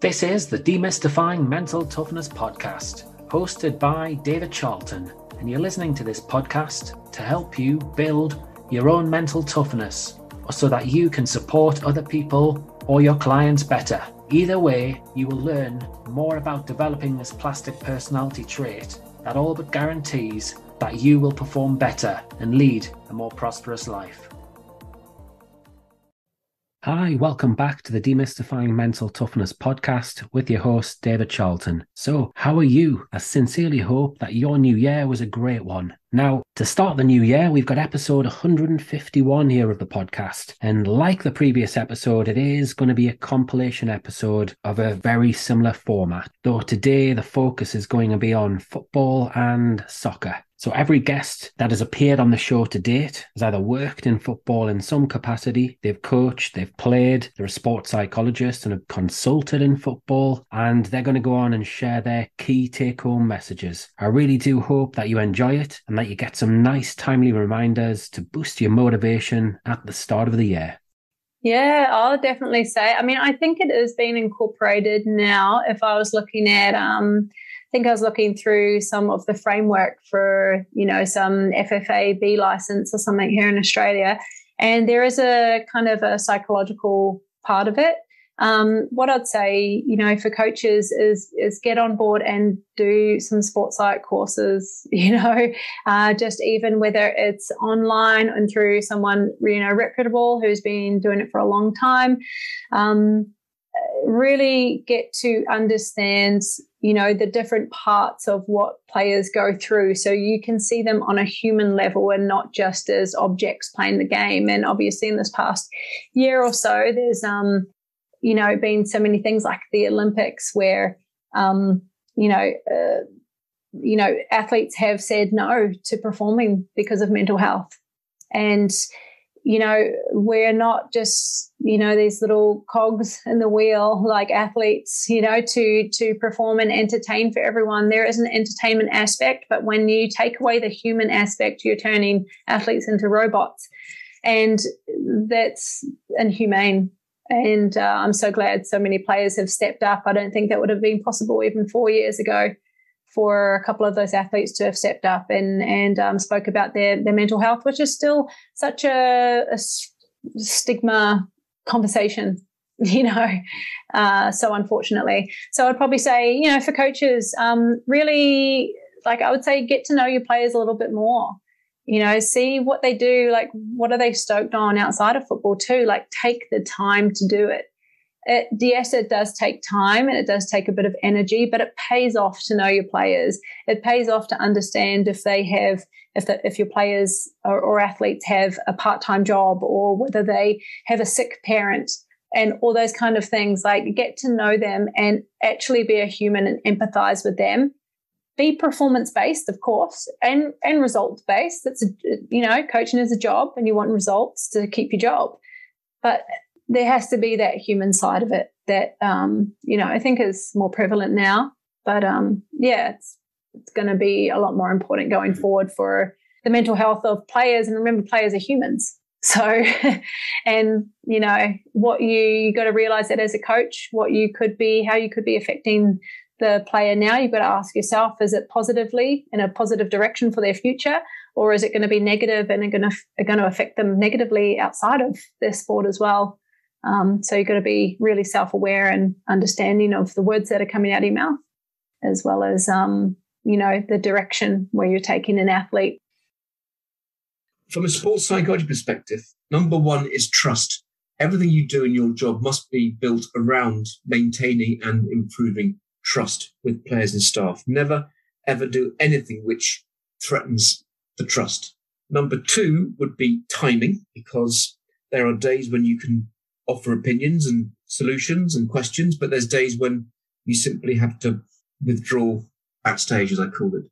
This is the Demystifying Mental Toughness podcast, hosted by David Charlton, and you're listening to this podcast to help you build your own mental toughness so that you can support other people or your clients better. Either way, you will learn more about developing this plastic personality trait that all but guarantees that you will perform better and lead a more prosperous life. Hi, welcome back to the Demystifying Mental Toughness podcast with your host, David Charlton. So, how are you? I sincerely hope that your new year was a great one. Now, to start the new year, we've got episode 151 here of the podcast. And like the previous episode, it is going to be a compilation episode of a very similar format. Though today, the focus is going to be on football and soccer. So every guest that has appeared on the show to date has either worked in football in some capacity, they've coached, they've played, they're a sports psychologist and have consulted in football, and they're going to go on and share their key take home messages. I really do hope that you enjoy it and that you get some nice, timely reminders to boost your motivation at the start of the year. Yeah, I'll definitely say. I mean, I think it is being incorporated now. If I was looking at, um, think I was looking through some of the framework for, you know, some FFA B license or something here in Australia. And there is a kind of a psychological part of it. Um, what I'd say, you know, for coaches is is get on board and do some sports psych courses. You know, uh, just even whether it's online and through someone you know reputable who's been doing it for a long time. Um, really get to understand you know the different parts of what players go through. So you can see them on a human level and not just as objects playing the game. And obviously in this past year or so there's um you know been so many things like the olympics where um you know uh, you know athletes have said no to performing because of mental health. And you know, we're not just, you know, these little cogs in the wheel like athletes, you know, to to perform and entertain for everyone. There is an entertainment aspect, but when you take away the human aspect, you're turning athletes into robots. And that's inhumane. And uh, I'm so glad so many players have stepped up. I don't think that would have been possible even four years ago for a couple of those athletes to have stepped up and and um, spoke about their their mental health, which is still such a, a stigma conversation, you know. Uh, so unfortunately, so I'd probably say, you know, for coaches, um, really, like I would say, get to know your players a little bit more. You know, see what they do, like what are they stoked on outside of football too. Like take the time to do it it, yes, it does take time and it does take a bit of energy, but it pays off to know your players. It pays off to understand if they have, if the, if your players or, or athletes have a part time job or whether they have a sick parent and all those kind of things. Like get to know them and actually be a human and empathize with them. Be performance based, of course, and and results based. That's a, you know, coaching is a job, and you want results to keep your job. But there has to be that human side of it that um, you know I think is more prevalent now. But um, yeah, it's it's going to be a lot more important going forward for the mental health of players. And remember, players are humans. So, and you know what you you got to realize that as a coach, what you could be, how you could be affecting the player now. You've got to ask yourself: Is it positively in a positive direction for their future, or is it going to be negative and going to going to affect them negatively outside of their sport as well? Um, so you've got to be really self aware and understanding of the words that are coming out of your mouth, as well as, um, you know, the direction where you're taking an athlete. From a sports psychology perspective, number one is trust. Everything you do in your job must be built around maintaining and improving trust with players and staff. Never, ever do anything which threatens the trust. Number two would be timing, because there are days when you can offer opinions and solutions and questions, but there's days when you simply have to withdraw backstage, as I call it.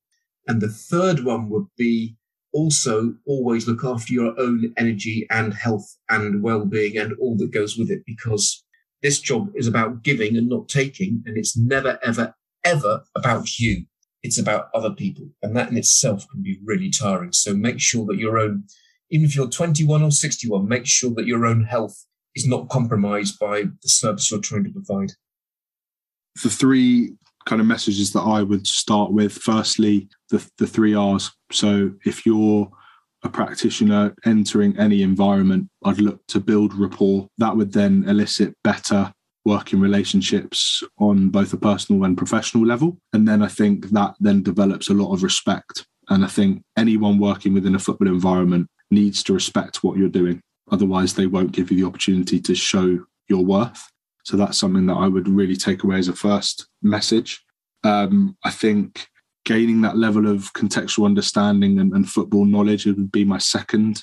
And the third one would be also always look after your own energy and health and well-being and all that goes with it, because this job is about giving and not taking, and it's never, ever, ever about you. It's about other people, and that in itself can be really tiring. So make sure that your own, even if you're 21 or 61, make sure that your own health is not compromised by the service you're trying to provide. the three kind of messages that I would start with. Firstly, the the three R's. So if you're a practitioner entering any environment, I'd look to build rapport. That would then elicit better working relationships on both a personal and professional level. And then I think that then develops a lot of respect. And I think anyone working within a football environment needs to respect what you're doing. Otherwise, they won't give you the opportunity to show your worth. So that's something that I would really take away as a first message. Um, I think gaining that level of contextual understanding and, and football knowledge would be my second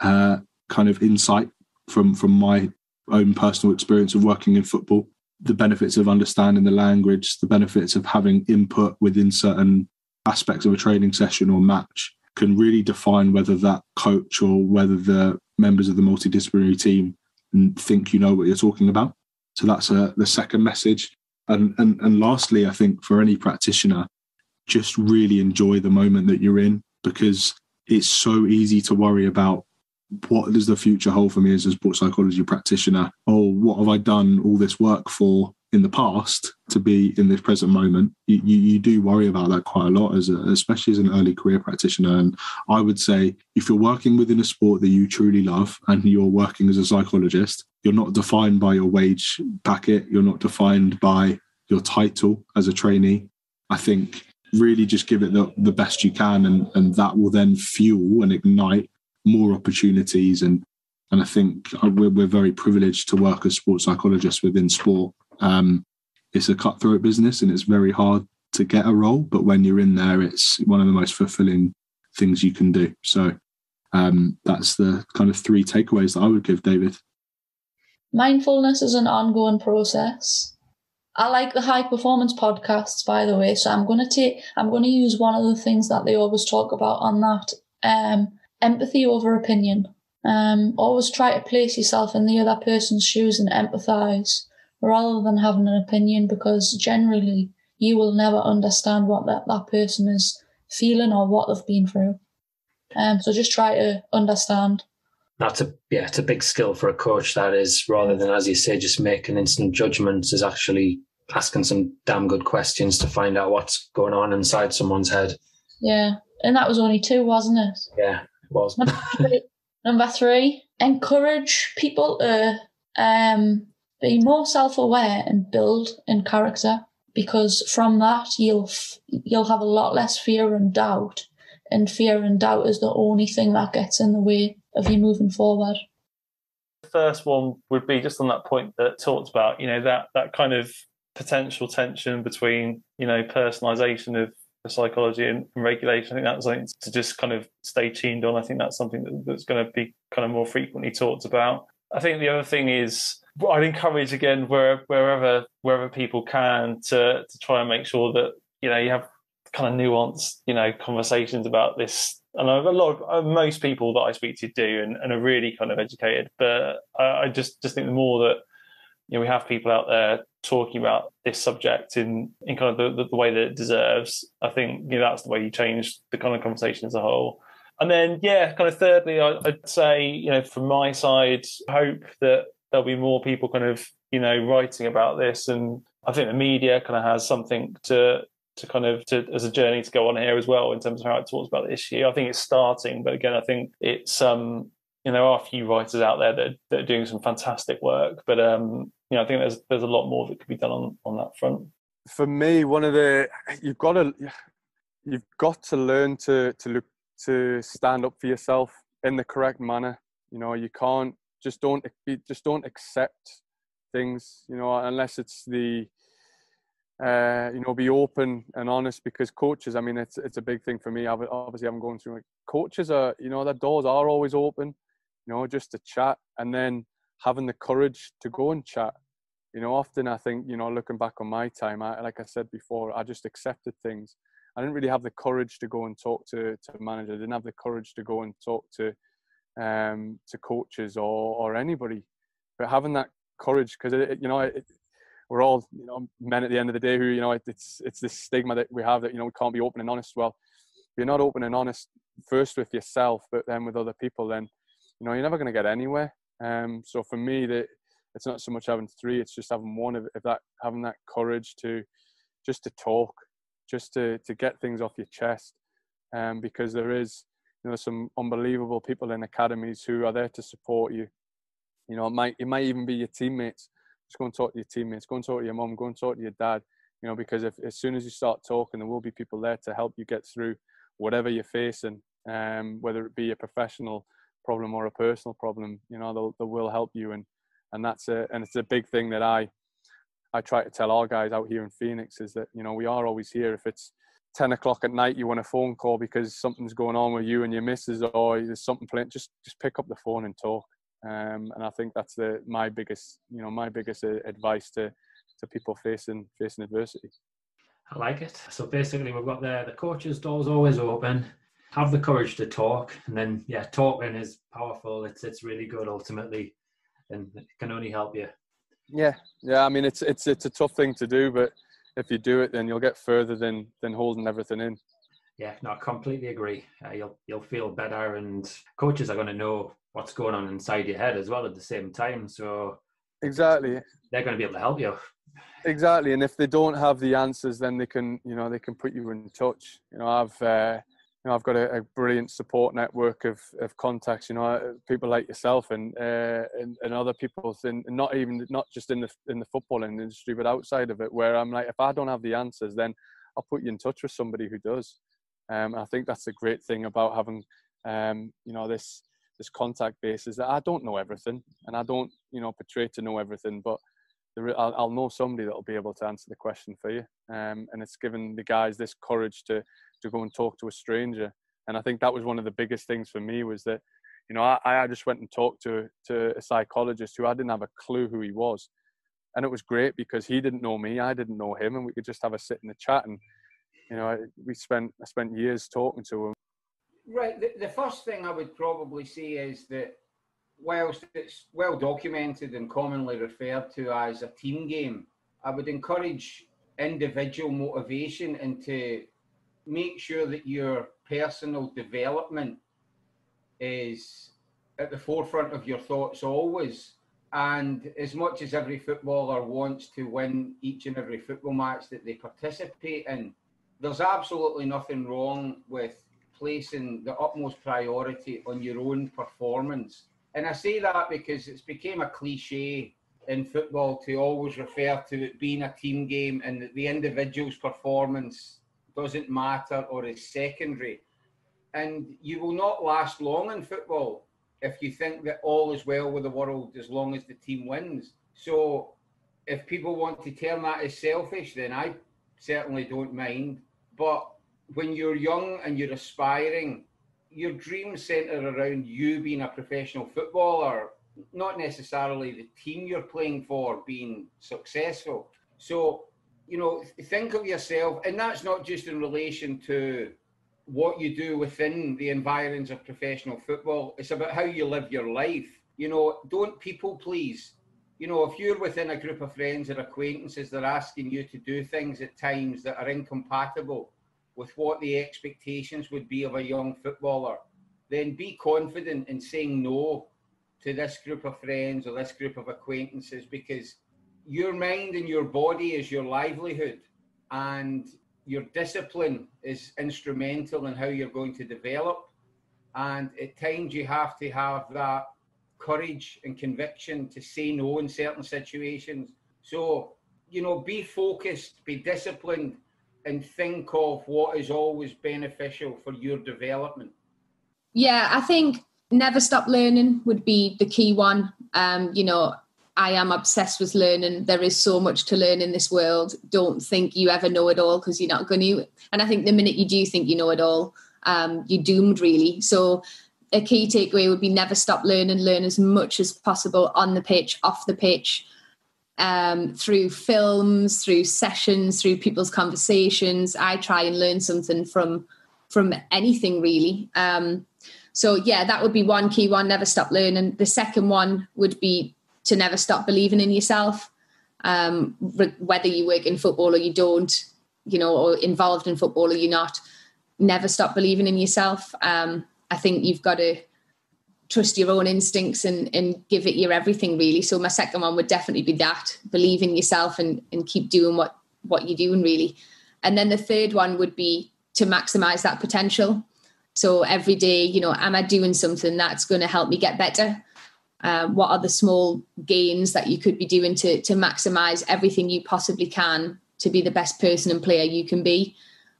uh, kind of insight from from my own personal experience of working in football. The benefits of understanding the language, the benefits of having input within certain aspects of a training session or match can really define whether that coach or whether the members of the multidisciplinary team and think you know what you're talking about. So that's a, uh, the second message. And, and and lastly, I think for any practitioner, just really enjoy the moment that you're in because it's so easy to worry about what does the future hold for me as a sports psychology practitioner? Oh, what have I done all this work for in the past to be in this present moment? You, you, do worry about that quite a lot, as a, especially as an early career practitioner. And I would say if you're working within a sport that you truly love and you're working as a psychologist, you're not defined by your wage packet. You're not defined by your title as a trainee. I think really just give it the, the best you can and, and that will then fuel and ignite more opportunities and and I think we're, we're very privileged to work as sports psychologists within sport. Um, it's a cutthroat business and it's very hard to get a role, but when you're in there, it's one of the most fulfilling things you can do. So um, that's the kind of three takeaways that I would give David. Mindfulness is an ongoing process. I like the high performance podcasts, by the way. So I'm gonna take I'm gonna use one of the things that they always talk about on that. Um, empathy over opinion. Um, always try to place yourself in the other person's shoes and empathize rather than having an opinion because generally you will never understand what that, that person is feeling or what they've been through. Um, so just try to understand. That's a yeah, it's a big skill for a coach. That is rather than as you say, just making instant judgments, is actually asking some damn good questions to find out what's going on inside someone's head. Yeah, and that was only two, wasn't it? Yeah, it was. Number three, number three encourage people to um, be more self-aware and build in character because from that you'll you'll have a lot less fear and doubt and fear and doubt is the only thing that gets in the way of you moving forward the first one would be just on that point that talked about you know that that kind of potential tension between you know personalization of psychology and, regulation. I think that's something to just kind of stay tuned on. I think that's something that, that's going to be kind of more frequently talked about. I think the other thing is I'd encourage again where, wherever wherever people can to to try and make sure that you know you have kind of nuanced you know conversations about this. And a lot of uh, most people that I speak to do and, and are really kind of educated, but I, I just just think the more that you know we have people out there talking about this subject in in kind of the, the, way that it deserves, I think you know that's the way you change the kind of conversation as a whole. And then yeah, kind of thirdly, I'd say you know from my side, hope that there'll be more people kind of you know writing about this, and I think the media kind of has something to to kind of to, as a journey to go on here as well in terms of how it talks about the issue. I think it's starting, but again, I think it's um you know, there are a few writers out there that, that are doing some fantastic work, but um, you know, I think there's there's a lot more that could be done on on that front. For me, one of the you've got to you've got to learn to to look to stand up for yourself in the correct manner. You know, you can't just don't just don't accept things. You know, unless it's the uh, you know, be open and honest because coaches, I mean, it's it's a big thing for me. Obviously, I'm going through like coaches are, you know, their doors are always open you know, just to chat and then having the courage to go and chat. You know, often I think, you know, looking back on my time, I, like I said before, I just accepted things. I didn't really have the courage to go and talk to to manager. I didn't have the courage to go and talk to um, to coaches or or anybody. But having that courage, because you know, it, we're all you know men at the end of the day who you know it, it's it's this stigma that we have that you know we can't be open and honest. Well, you're not open and honest first with yourself, but then with other people, then you know you're never going to get anywhere. Um, so for me, that it's not so much having three; it's just having one of, of that, having that courage to just to talk, just to to get things off your chest, um, because there is you know some unbelievable people in academies who are there to support you. You know, it might it might even be your teammates. Just go and talk to your teammates. Go and talk to your mom. Go and talk to your dad. You know, because if as soon as you start talking, there will be people there to help you get through whatever you're facing, um, whether it be a professional problem or a personal problem. You know, they will help you, and and that's a and it's a big thing that I I try to tell our guys out here in Phoenix is that you know we are always here. If it's 10 o'clock at night you want a phone call because something's going on with you and your missus or there's something playing just just pick up the phone and talk. Um, and I think that's the my biggest you know my biggest uh, advice to to people facing facing adversity. I like it. So basically we've got the the coach's doors always open have the courage to talk and then yeah talking is powerful. It's it's really good ultimately and it can only help you yeah yeah I mean it's it's it's a tough thing to do but if you do it, then you'll get further than than holding everything in. Yeah, no, I completely agree. Uh, you'll you'll feel better, and coaches are going to know what's going on inside your head as well at the same time. So exactly, they're going to be able to help you. Exactly, and if they don't have the answers, then they can you know they can put you in touch. You know, I've uh, you know, I've got a, a, brilliant support network of, of contacts, you know, uh, people like yourself and, uh, and, and other people, in, not even, not just in the, in the footballing industry, but outside of it, where I'm like, if I don't have the answers, then I'll put you in touch with somebody who does. Um, I think that's the great thing about having, um, you know, this, this contact base is that I don't know everything and I don't, you know, portray to know everything, but there, I'll, I'll, know somebody that'll be able to answer the question for you. Um, and it's given the guys this courage to, to go and talk to a stranger. And I think that was one of the biggest things for me was that, you know, I, I just went and talked to to a psychologist who I didn't have a clue who he was, and it was great because he didn't know me, I didn't know him, and we could just have a sit in a chat. And you know, we spent I spent years talking to him. Right. The, the first thing I would probably say is that whilst it's well documented and commonly referred to as a team game, I would encourage individual motivation and to make sure that your personal development is at the forefront of your thoughts always. And as much as every footballer wants to win each and every football match that they participate in, there's absolutely nothing wrong with placing the utmost priority on your own performance. And I say that because it's become a cliche in football to always refer to it being a team game and the individual's performance doesn't matter or is secondary. And you will not last long in football if you think that all is well with the world as long as the team wins. So if people want to term that as selfish, then I certainly don't mind. But when you're young and you're aspiring, your dreams centre around you being a professional footballer, not necessarily the team you're playing for being successful. So you know, think of yourself, and that's not just in relation to what you do within the environs of professional football. It's about how you live your life. You know, don't people please. You know, if you're within a group of friends or acquaintances, they're asking you to do things at times that are incompatible with what the expectations would be of a young footballer, then be confident in saying no to this group of friends or this group of acquaintances because your mind and your body is your livelihood and your discipline is instrumental in how you're going to develop. And at times you have to have that courage and conviction to say no in certain situations. So you know be focused be disciplined and think of what is always beneficial for your development. Yeah i think never stop learning would be the key one. Um, you know I am obsessed with learning. There is so much to learn in this world. Don't think you ever know it all because you're not going to. And I think the minute you do think you know it all, um, you're doomed, really. So, a key takeaway would be never stop learning, learn as much as possible on the pitch, off the pitch, um, through films, through sessions, through people's conversations. I try and learn something from from anything really. Um, so yeah, that would be one key one. Never stop learning. The second one would be to never stop believing in yourself, um, whether you work in football or you don't, you know, or involved in football or you're not. Never stop believing in yourself. Um, I think you've got to trust your own instincts and and give it your everything really so my second one would definitely be that believe in yourself and and keep doing what what you're doing really and then the third one would be to maximize that potential so every day you know am i doing something that's going to help me get better um, what are the small gains that you could be doing to to maximize everything you possibly can to be the best person and player you can be.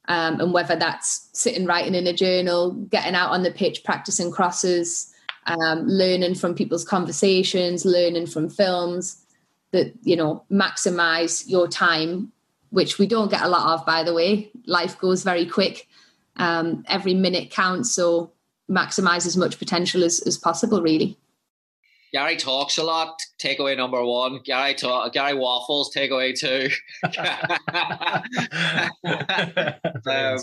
Um, and whether that's sitting writing in a journal getting out on the pitch practicing crosses um, learning from people's conversations learning from films that you know maximize your time which we don't get a lot of by the way. Life goes very quick. Um, every minute counts so maximize as much potential as, as possible really Gary talks a lot. Takeaway number one. Gary talk. Gary waffles. Takeaway two. um,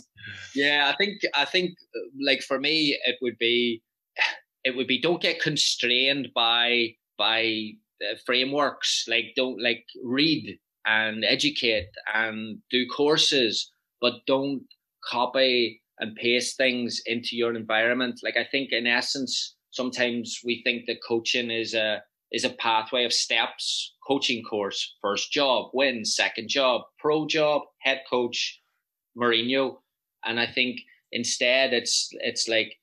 yeah, I think I think like for me, it would be it would be don't get constrained by by frameworks. Like don't like read and educate and do courses, but don't copy and paste things into your environment. Like I think in essence sometimes we think that coaching is a is a pathway of steps. Coaching course first job win second job pro job head coach Mourinho. And I think instead it's it's like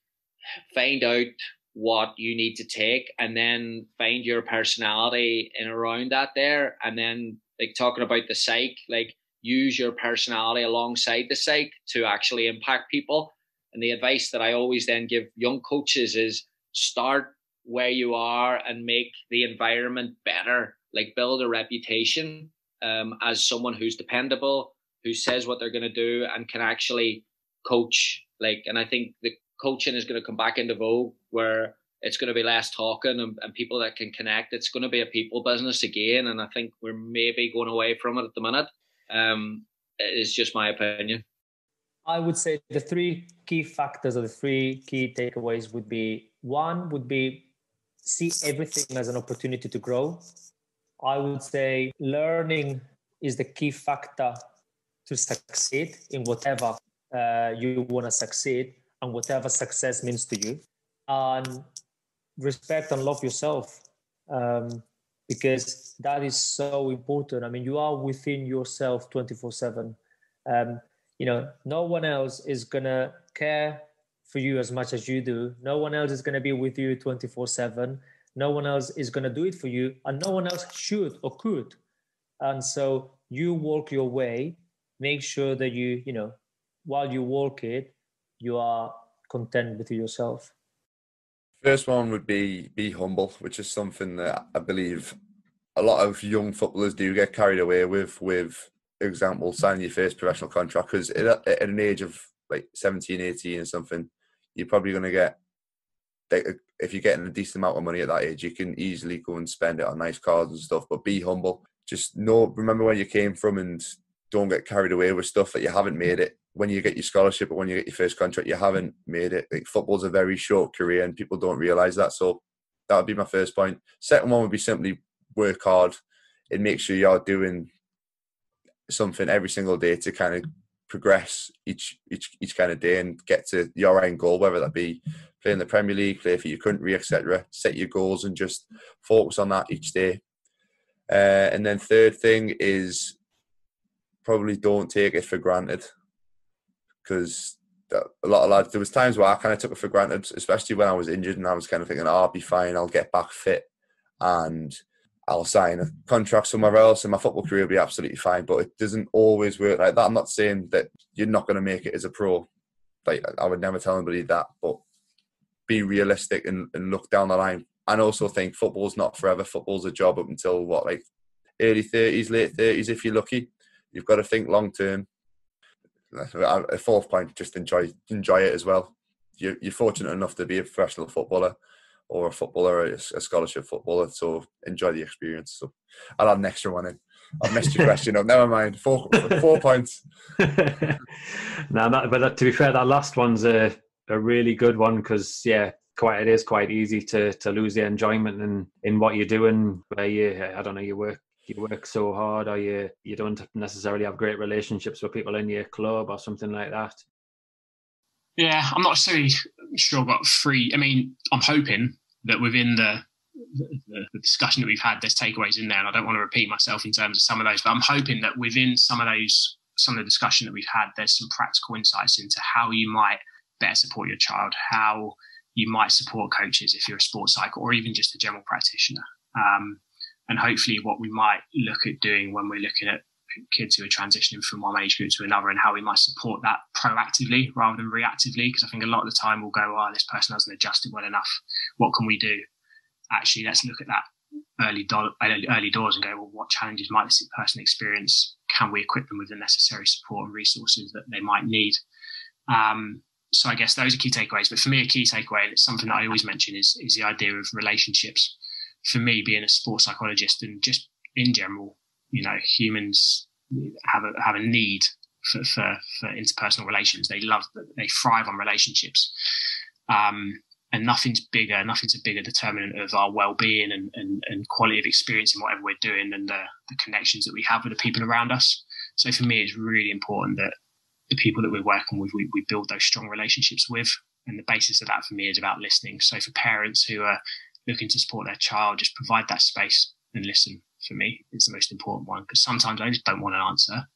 find out what you need to take and then find your personality in around that there. And then like talking about the psych like use your personality alongside the psych to actually impact people. And the advice that I always then give young coaches is start where you are and make the environment better. Like build a reputation um, as someone who's dependable who says what they're going to do and can actually coach. Like and i think the coaching is going to come back into vogue where it's going to be less talking and, and people that can connect. It's going to be a people business again and i think we're maybe going away from it at the minute. Um, it's just my opinion. I would say the three key factors or the three key takeaways would be one would be see everything as an opportunity to grow. I would say learning is the key factor to succeed in whatever uh, you want to succeed and whatever success means to you. And respect and love yourself um, because that is so important. I mean, you are within yourself 24 7. Um, you know no one else is gonna care for you as much as you do. No one else is gonna be with you 24 7 no one else is gonna do it for you and no one else should or could. And so you walk your way. Make sure that you you know while you walk it you are content with yourself. First one would be be humble which is something that i believe a lot of young footballers do get carried away with with example, signing your first professional contract because at, at an age of like 17, 18 or something, you're probably going to get, if you're getting a decent amount of money at that age, you can easily go and spend it on nice cars and stuff, but be humble. Just know, remember where you came from and don't get carried away with stuff that you haven't made it. When you get your scholarship or when you get your first contract, you haven't made it. Like football's a very short career and people don't realize that. So that would be my first point. Second one would be simply work hard and make sure you're doing something every single day to kind of progress each each each kind of day and get to your end goal, whether that be play in the Premier League, play for your country, etc. Set your goals and just focus on that each day. Uh, and then third thing is probably don't take it for granted because a lot of lads there was times where I kind of took it for granted, especially when I was injured and I was kind of thinking, oh, I'll be fine, I'll get back fit, and I'll sign a contract somewhere else and my football career will be absolutely fine. But it doesn't always work like that. I'm not saying that you're not going to make it as a pro. Like I would never tell anybody that, but be realistic and, and look down the line. And also think football's not forever. Football's a job up until what, like early 30s, late 30s if you're lucky. You've got to think long term. A fourth point, just enjoy enjoy it as well. You're, you're fortunate enough to be a professional footballer or a footballer, a, a scholarship footballer. So enjoy the experience. So I'll add an extra one in. I've missed your question up. Oh, never mind. Four four points. now, that, but to be fair, that last one's a, a really good one because yeah, quite it is quite easy to to lose the enjoyment in in what you're doing. Where you, I don't know, you work you work so hard, or you you don't necessarily have great relationships with people in your club or something like that. Yeah, I'm not necessarily sure about three. I mean, I'm hoping that within the, the, the discussion that we've had, there's takeaways in there, and I don't want to repeat myself in terms of some of those, but I'm hoping that within some of those, some of the discussion that we've had, there's some practical insights into how you might better support your child, how you might support coaches if you're a sports psycho or even just a general practitioner. Um, and hopefully, what we might look at doing when we're looking at kids who are transitioning from one age group to another and how we might support that proactively rather than reactively. Because I think a lot of the time we'll go, oh, this person hasn't adjusted well enough. What can we do? Actually, let's look at that early, do- early doors and go, well, what challenges might this person experience? Can we equip them with the necessary support and resources that they might need? Um, so I guess those are key takeaways. But for me, a key takeaway, and it's something that I always mention, is is the idea of relationships. For me, being a sports psychologist and just in general, you know, humans have a have a need for for, for interpersonal relations. They love, they thrive on relationships. Um, and nothing's bigger, nothing's a bigger determinant of our well-being and, and, and quality of experience in whatever we're doing than the, the connections that we have with the people around us. So for me, it's really important that the people that we're working with, we, we build those strong relationships with. And the basis of that for me is about listening. So for parents who are looking to support their child, just provide that space and listen for me is the most important one because sometimes I just don't want an answer.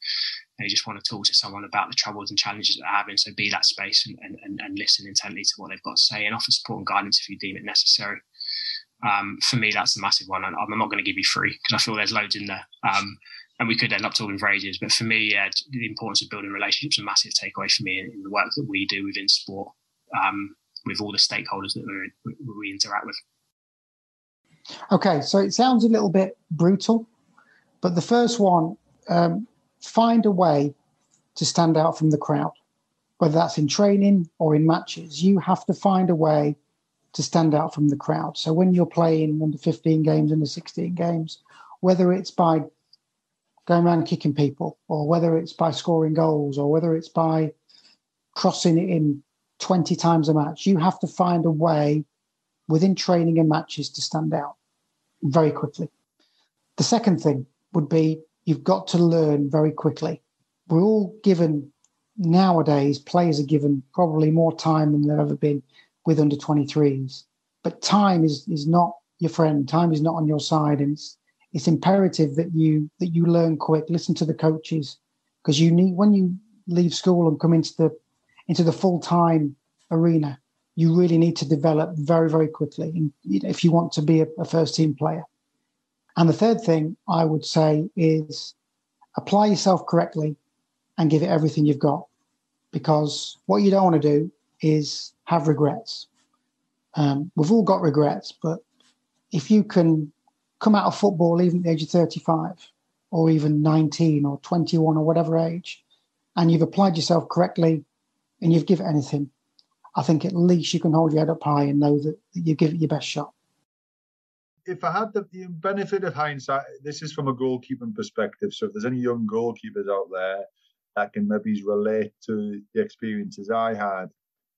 They just want to talk to someone about the troubles and challenges they're having. So be that space and, and, and listen intently to what they've got to say and offer support and guidance if you deem it necessary. Um, for me, that's the massive one. And I'm not going to give you free because I feel there's loads in there. Um, and we could end up talking for ages. But for me, yeah, the importance of building relationships is a massive takeaway for me in, in the work that we do within sport um, with all the stakeholders that we interact with. Okay, so it sounds a little bit brutal, but the first one, um, find a way to stand out from the crowd, whether that's in training or in matches. You have to find a way to stand out from the crowd. So when you're playing under 15 games, under 16 games, whether it's by going around kicking people, or whether it's by scoring goals, or whether it's by crossing it in 20 times a match, you have to find a way within training and matches to stand out very quickly. The second thing would be you've got to learn very quickly. We're all given nowadays, players are given probably more time than they've ever been with under 23s. But time is, is not your friend, time is not on your side. And it's it's imperative that you that you learn quick listen to the coaches because you need when you leave school and come into the into the full-time arena you really need to develop very very quickly if you want to be a, first team player. And the third thing i would say is apply yourself correctly and give it everything you've got because what you don't want to do is have regrets. Um, we've all got regrets but if you can come out of football even at the age of 35 or even 19 or 21 or whatever age, and you've applied yourself correctly and you've given anything, I think at least you can hold your head up high and know that, you give it your best shot. If I had the benefit of hindsight, this is from a goalkeeping perspective. So if there's any young goalkeepers out there that can maybe relate to the experiences I had,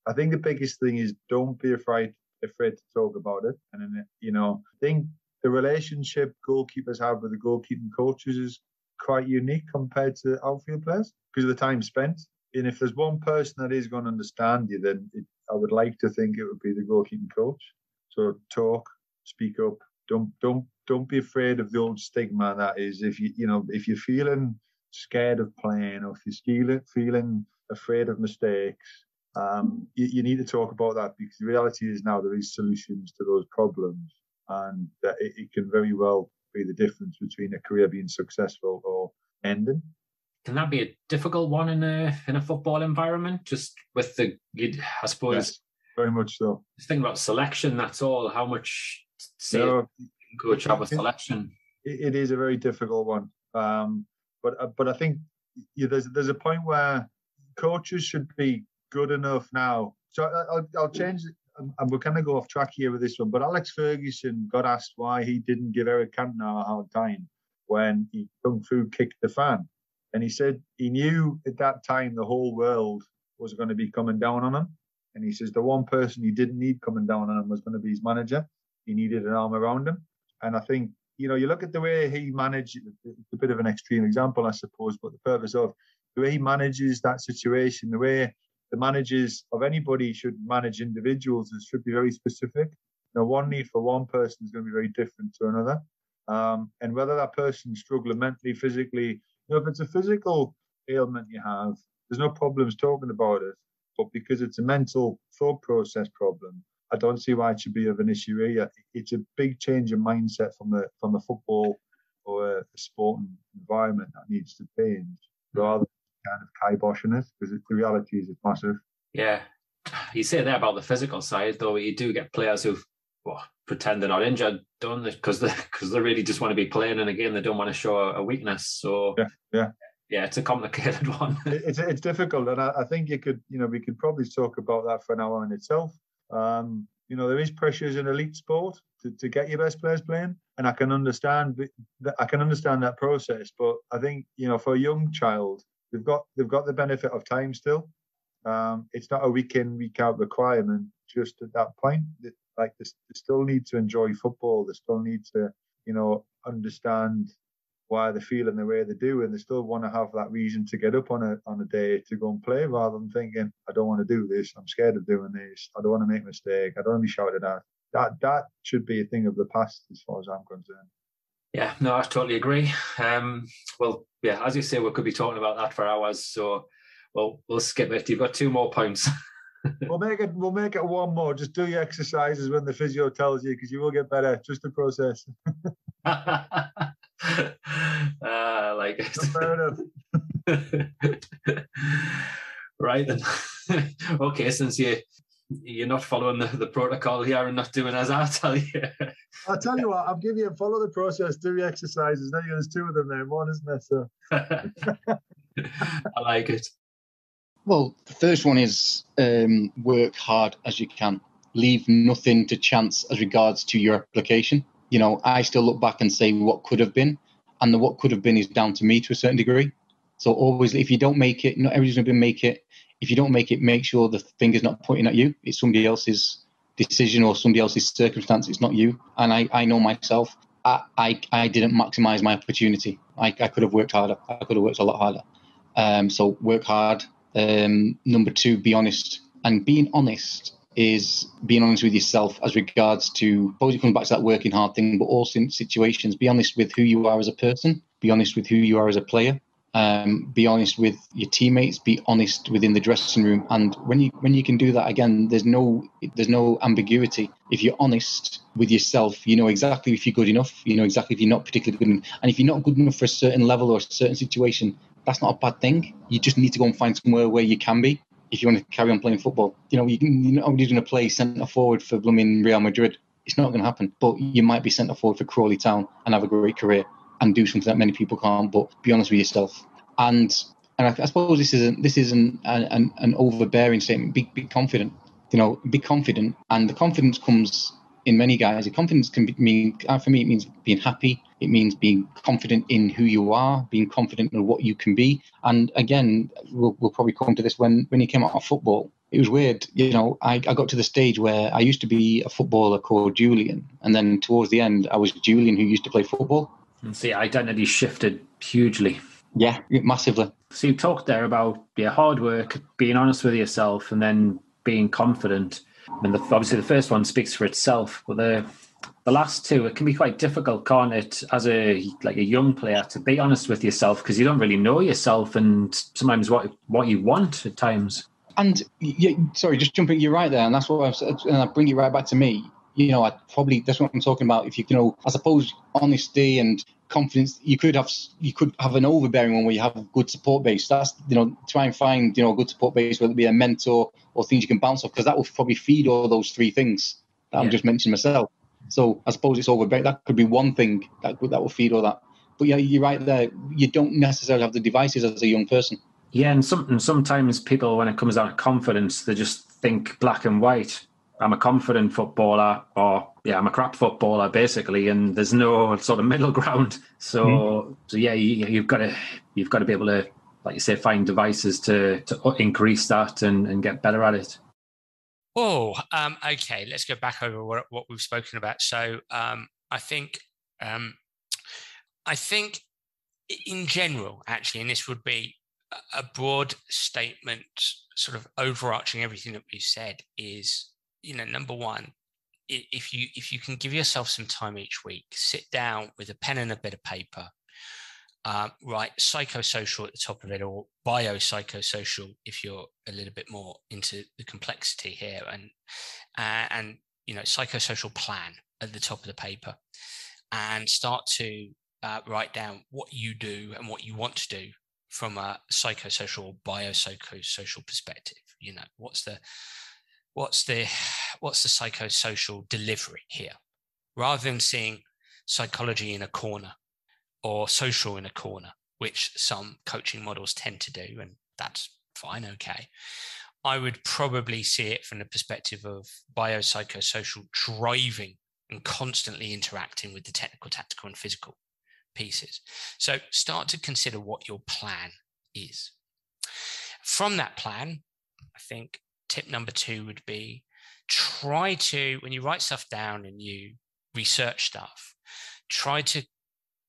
I think the biggest thing is don't be afraid afraid to talk about it. And you know, I think the relationship goalkeepers have with the goalkeeping coaches is quite unique compared to outfield players because of the time spent. And if there's one person that is going to understand you, then it, I would like to think it would be the goalkeeping coach. So talk, speak up. Don't don't don't be afraid of the old stigma that is if you you know if you're feeling scared of playing or if you're feeling afraid of mistakes, um, you, you need to talk about that because the reality is now there is solutions to those problems and that it, it can very well be the difference between a career being successful or ending. Can that be a difficult one in a in a football environment? Just with the, I suppose, yes, very much so. Just thinking about selection. That's all. How much say no, coach have a selection? It, it is a very difficult one. Um, but uh, but I think yeah, there's there's a point where coaches should be good enough now. So I'll, I'll change and we're kind of go off track here with this one, but Alex Ferguson got asked why he didn't give Eric Cantona a hard time when he kung fu kicked the fan. And he said he knew at that time the whole world was going to be coming down on him. And he says the one person he didn't need coming down on him was going to be his manager. He needed an arm around him. And I think, you know, you look at the way he managed, it's a bit of an extreme example, I suppose, but the purpose of the way he manages that situation, the way the managers of anybody should manage individuals it should be very specific Now, one need for one person is going to be very different to another. Um, and whether that person's struggling mentally, physically, know, if it's a physical ailment you have, there's no problems talking about it. But because it's a mental thought process problem, I don't see why it should be of an issue here. It's a big change of mindset from the from a football or a, sporting environment that needs to change, rather than kind of kiboshing it, because the reality is it's massive. Yeah, you say that about the physical side, though. You do get players who well, pretend they're not injured, don't they? Because they because they really just want to be playing, and again, they don't want to show a weakness. So yeah, yeah, yeah, it's a complicated one. it's it's difficult, and I, I, think you could, you know, we could probably talk about that for an hour in itself. Um, you know, there is pressures in elite sport to, to get your best players playing, and I can understand that. I can understand that process, but I think you know, for a young child, they've got they've got the benefit of time still. Um, it's not a week in week out requirement. Just at that point, like they, they still need to enjoy football. They still need to, you know, understand why they're feeling the way they do, and they still want to have that reason to get up on a on a day to go and play, rather than thinking, I don't want to do this. I'm scared of doing this. I don't want to make a mistake. I don't want to be shouted at. That that should be a thing of the past, as far as I'm concerned. Yeah, no, I totally agree. Um, well, yeah, as you say, we could be talking about that for hours. So, well, we'll skip it. You've got two more points. we'll make it. We'll make it one more. Just do your exercises when the physio tells you, because you will get better. Just the process. uh, like it. Fair enough. right then. okay, since you you're not following the, the protocol here and not doing as I tell you. I'll tell you what, I'll give you follow the process, do your exercises. Now there's two of them there, one, isn't there? So I like it. Well, the first one is um, work hard as you can. Leave nothing to chance as regards to your application. You know, I still look back and say what could have been, and the what could have been is down to me to a certain degree. So always, if you don't make it, not everybody's going to make it. If you don't make it, make sure the finger's not pointing at you. It's somebody else's decision or somebody else's circumstance. It's not you. And I, I know myself. I, I, I didn't maximize my opportunity. I, I could have worked harder. I could have worked a lot harder. Um, so work hard, um, number two, be honest. And being honest is being honest with yourself as regards to, it comes back to that working hard thing, but also in situations, be honest with who you are as a person, be honest with who you are as a player, um, be honest with your teammates, be honest within the dressing room. And when you when you can do that again, there's no there's no ambiguity. If you're honest with yourself, you know exactly if you're good enough. You know exactly if you're not particularly good enough. And if you're not good enough for a certain level or a certain situation, that's not a bad thing. You just need to go and find somewhere where you can be if you want to carry on playing football. You know, you can, you're not only going to play centre forward for blooming Real Madrid. It's not going to happen. But you might be centre forward for Crawley Town and have a great career and do something that many people can't. But be honest with yourself. And and I, I suppose this isn't this isn't an, an, an overbearing statement. Be, be confident. You know, be confident. And the confidence comes in many guys. Confidence can be, mean uh, for me it means being happy. It means being confident in who you are, being confident in what you can be. And again, we'll, we'll probably come to this when when he came out of football. It was weird, you know. I, I got to the stage where I used to be a footballer called Julian, and then towards the end, I was Julian who used to play football. And see, identity shifted hugely. Yeah, massively. So you talked there about yeah, hard work, being honest with yourself, and then being confident. And the, obviously, the first one speaks for itself, but the the last two, it can be quite difficult, can't it, as a like a young player, to be honest with yourself because you don't really know yourself, and sometimes what what you want at times. And yeah, sorry, just jumping, you're right there, and that's what I've said, and I bring you right back to me. You know, I probably that's what I'm talking about. If you, you know, I suppose honesty and confidence, you could have you could have an overbearing one where you have a good support base. That's you know, try and find you know a good support base, whether it be a mentor or things you can bounce off, because that will probably feed all those three things that yeah. I'm just mentioning myself. So I suppose it's over. That could be one thing that that will feed all that. But yeah, you're right there. You don't necessarily have the devices as a young person. Yeah, and, some, and sometimes people, when it comes down to confidence, they just think black and white. I'm a confident footballer, or yeah, I'm a crap footballer, basically, and there's no sort of middle ground. So, mm-hmm. so yeah, you, you've got to you've got to be able to, like you say, find devices to to increase that and, and get better at it. Oh, um, okay. Let's go back over what, what we've spoken about. So um, I think um, I think in general, actually, and this would be a broad statement, sort of overarching everything that we've said, is you know number one, if you if you can give yourself some time each week, sit down with a pen and a bit of paper, uh, write psychosocial at the top of it, or biopsychosocial if you're a little bit more into the complexity here, and uh, and you know psychosocial plan at the top of the paper, and start to uh, write down what you do and what you want to do from a psychosocial or biopsychosocial perspective. You know, what's the what's the what's the psychosocial delivery here? Rather than seeing psychology in a corner or social in a corner which some coaching models tend to do and that's fine okay i would probably see it from the perspective of biopsychosocial driving and constantly interacting with the technical tactical and physical pieces. So start to consider what your plan is. From that plan i think tip number two would be try to, when you write stuff down and you research stuff, try to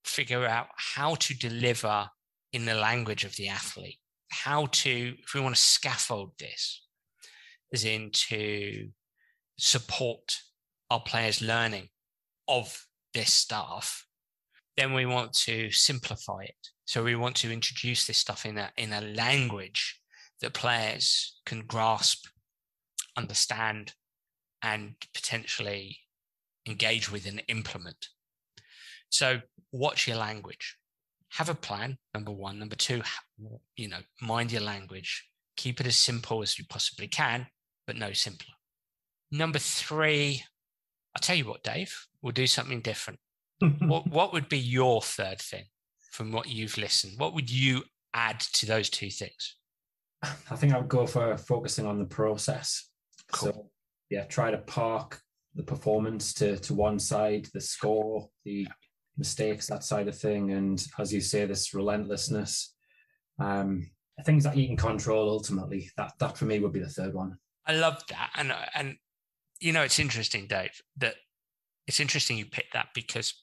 figure out how to deliver in the language of the athlete. How to, if we want to scaffold this, as in to support our players' learning of this stuff, then we want to simplify it. So we want to introduce this stuff in a in a language that players can grasp, understand, and potentially engage with and implement. So, watch your language. Have a plan, number one. Number two, you know, mind your language. Keep it as simple as you possibly can, but no simpler. Number three, I'll tell you what, Dave, we'll do something different. what, what would be your third thing from what you've listened? What would you add to those two things? I think I would go for focusing on the process. Cool. So, yeah, try to park the performance to to one side, the score, the mistakes, that side of thing, and as you say, this relentlessness, um, things that you can control. Ultimately, that that for me would be the third one. I love that, and and you know, it's interesting, Dave, that it's interesting you picked that because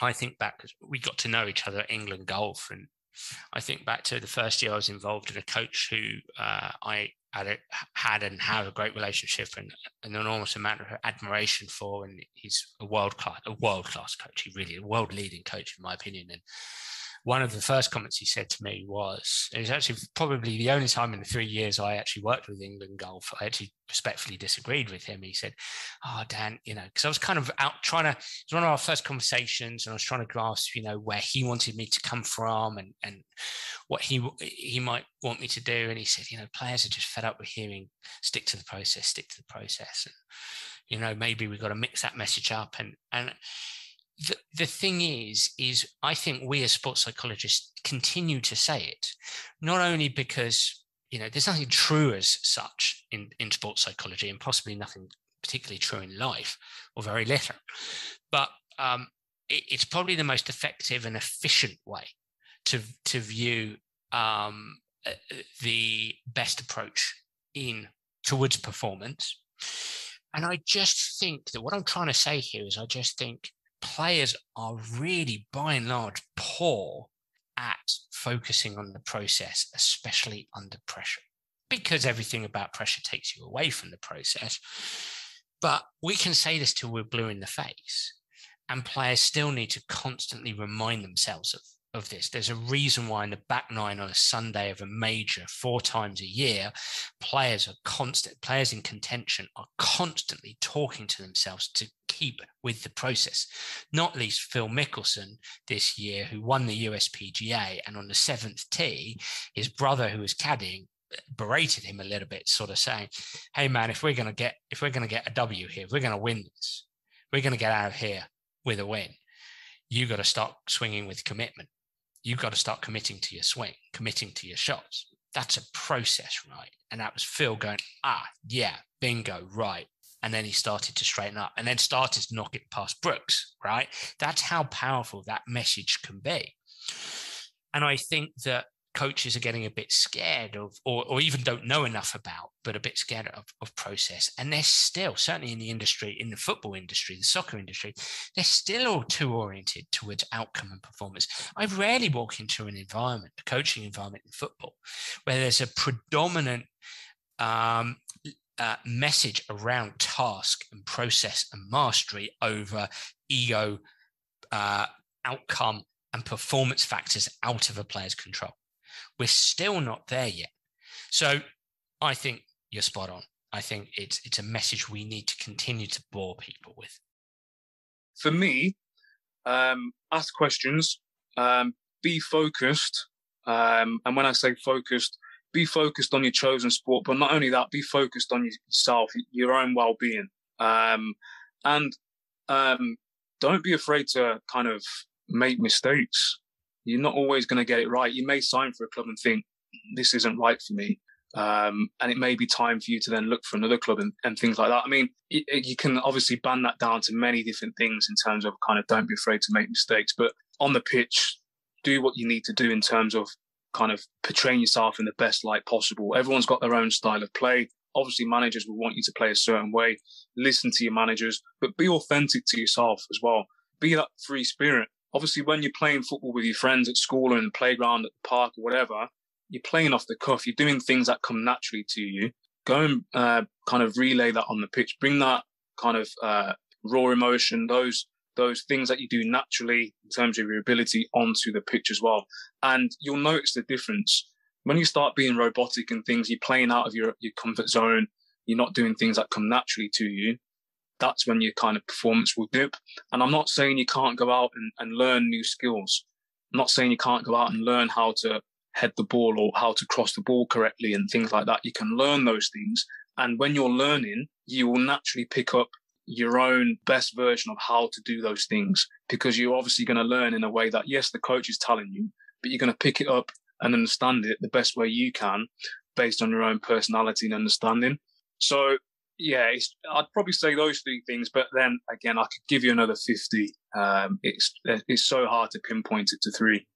I think back because we got to know each other at England Golf, and I think back to the first year I was involved in a coach who uh, I had, a, had and have a great relationship and an enormous amount of admiration for, and he's a world class, a world class coach. He really a world leading coach, in my opinion. And one of the first comments he said to me was, it was actually probably the only time in the three years I actually worked with England Golf, I actually respectfully disagreed with him. He said, Oh, Dan, you know, because I was kind of out trying to, it was one of our first conversations and I was trying to grasp, you know, where he wanted me to come from and, and what he, he might want me to do. And he said, you know, players are just fed up with hearing, stick to the process, stick to the process. And, you know, maybe we've got to mix that message up. And, and, the, the thing is, is I think we as sports psychologists continue to say it, not only because, you know, there's nothing true as such in, in sports psychology and possibly nothing particularly true in life or very little, but um, it, it's probably the most effective and efficient way to, to view um, uh, the best approach in towards performance. And I just think that what I'm trying to say here is I just think players are really, by and large, poor at focusing on the process, especially under pressure, because everything about pressure takes you away from the process. But we can say this till we're blue in the face, and players still need to constantly remind themselves of of this. There's a reason why in the back nine on a Sunday of a major four times a year, players are constant, players in contention are constantly talking to themselves to keep with the process. Not least Phil Mickelson this year, who won the USPGA, and on the seventh tee, his brother who was caddying berated him a little bit, sort of saying, "Hey man, if we're gonna get if we're gonna get a W here, we're gonna win this, we're gonna get out of here with a win. You got to start swinging with commitment." You've got to start committing to your swing, committing to your shots. That's a process, right? And that was Phil going, ah, yeah, bingo, right. And then he started to straighten up and then started to knock it past Brooks, right? That's how powerful that message can be. And I think that coaches are getting a bit scared of, or, or even don't know enough about, but a bit scared of, of process. And they're still, certainly in the industry, in the football industry, the soccer industry, they're still all too oriented towards outcome and performance. I rarely walk into an environment, a coaching environment in football, where there's a predominant um, uh, message around task and process and mastery over ego, uh, outcome, and performance factors out of a player's control. We're still not there yet. So I think you're spot on. I think it's it's a message we need to continue to bore people with. For me, um, ask questions, um, be focused, um, and when I say focused, be focused on your chosen sport, but not only that, be focused on yourself, your own well-being, um, and um, don't be afraid to kind of make mistakes. You're not always going to get it right. You may sign for a club and think this isn't right for me. Um, and it may be time for you to then look for another club and, and things like that. I mean, it, you can obviously ban that down to many different things in terms of kind of don't be afraid to make mistakes, but on the pitch, do what you need to do in terms of kind of portraying yourself in the best light possible. Everyone's got their own style of play. Obviously, managers will want you to play a certain way. Listen to your managers, but be authentic to yourself as well. Be that free spirit. Obviously, when you're playing football with your friends at school or in the playground, at the park, or whatever, you're playing off the cuff. You're doing things that come naturally to you. Go and uh, kind of relay that on the pitch. Bring that kind of uh, raw emotion, those those things that you do naturally in terms of your ability onto the pitch as well. And you'll notice the difference when you start being robotic and things. You're playing out of your your comfort zone. You're not doing things that come naturally to you. That's when your kind of performance will dip. And I'm not saying you can't go out and, and learn new skills. I'm not saying you can't go out and learn how to head the ball or how to cross the ball correctly and things like that. You can learn those things. And when you're learning, you will naturally pick up your own best version of how to do those things because you're obviously going to learn in a way that, yes, the coach is telling you, but you're going to pick it up and understand it the best way you can based on your own personality and understanding. So, yeah, I'd probably say those three things, but then again, I could give you another 50. Um, it's, it's so hard to pinpoint it to three.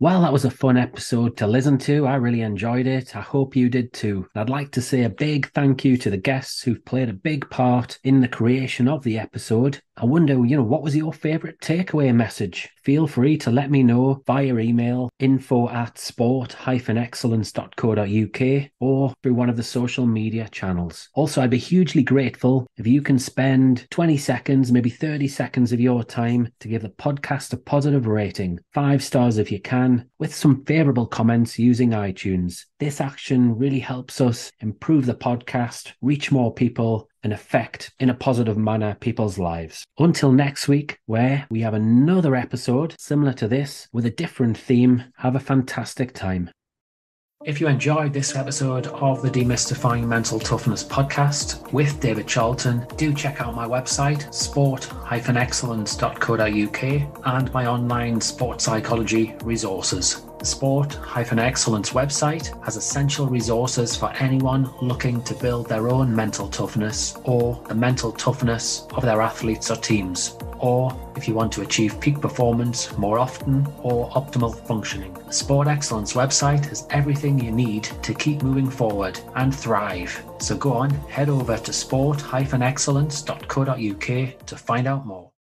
Well, that was a fun episode to listen to. I really enjoyed it. I hope you did too. I'd like to say a big thank you to the guests who've played a big part in the creation of the episode. I wonder, you know, what was your favourite takeaway message? Feel free to let me know via email info at sport-excellence.co.uk or through one of the social media channels. Also, I'd be hugely grateful if you can spend 20 seconds, maybe 30 seconds of your time to give the podcast a positive rating. Five stars if you can, with some favourable comments using iTunes. This action really helps us improve the podcast, reach more people, and affect in a positive manner people's lives. Until next week, where we have another episode similar to this with a different theme, have a fantastic time. If you enjoyed this episode of the Demystifying Mental Toughness podcast with David Charlton, do check out my website, sport-excellence.co.uk, and my online sports psychology resources. The Sport Excellence website has essential resources for anyone looking to build their own mental toughness or the mental toughness of their athletes or teams, or if you want to achieve peak performance more often or optimal functioning. The Sport Excellence website has everything you need to keep moving forward and thrive. So go on, head over to sport-excellence.co.uk to find out more.